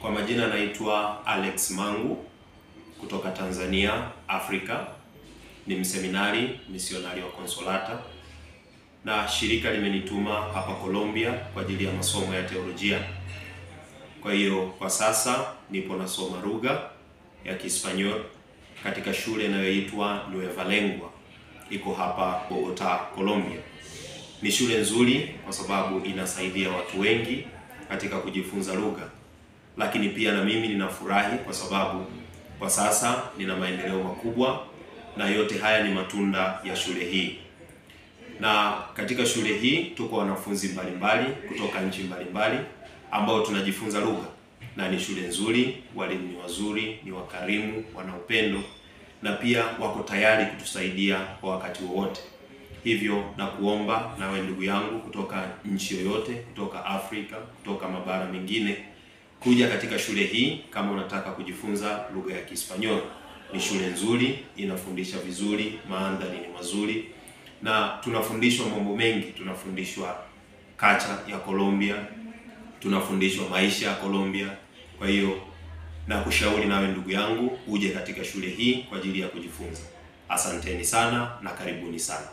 Kwa majina naitwa Alex Mangu kutoka Tanzania, Afrika. Ni mseminari misionari wa Konsolata na shirika limenituma hapa Colombia kwa ajili ya masomo ya teolojia. Kwa hiyo kwa sasa nipo nasoma lugha ya Kispanyol katika shule inayoitwa Nueva Lengua, iko hapa Bogota, Colombia. Ni shule nzuri kwa sababu inasaidia watu wengi katika kujifunza lugha, lakini pia na mimi ninafurahi kwa sababu kwa sasa nina maendeleo makubwa, na yote haya ni matunda ya shule hii. Na katika shule hii tuko wanafunzi mbalimbali kutoka nchi mbalimbali ambao tunajifunza lugha, na ni shule nzuri, walimu ni wazuri, ni wakarimu, wana upendo na pia wako tayari kutusaidia kwa wakati wowote. Hivyo nakuomba nawe ndugu yangu kutoka nchi yoyote, kutoka Afrika, kutoka mabara mengine, kuja katika shule hii kama unataka kujifunza lugha ya Kihispanyola. Ni shule nzuri, inafundisha vizuri, mandhari ni mazuri na tunafundishwa mambo mengi. Tunafundishwa kacha ya Colombia, tunafundishwa maisha ya Colombia. Kwa hiyo na kushauri nawe ndugu yangu uje katika shule hii kwa ajili ya kujifunza. Asanteni sana na karibuni sana.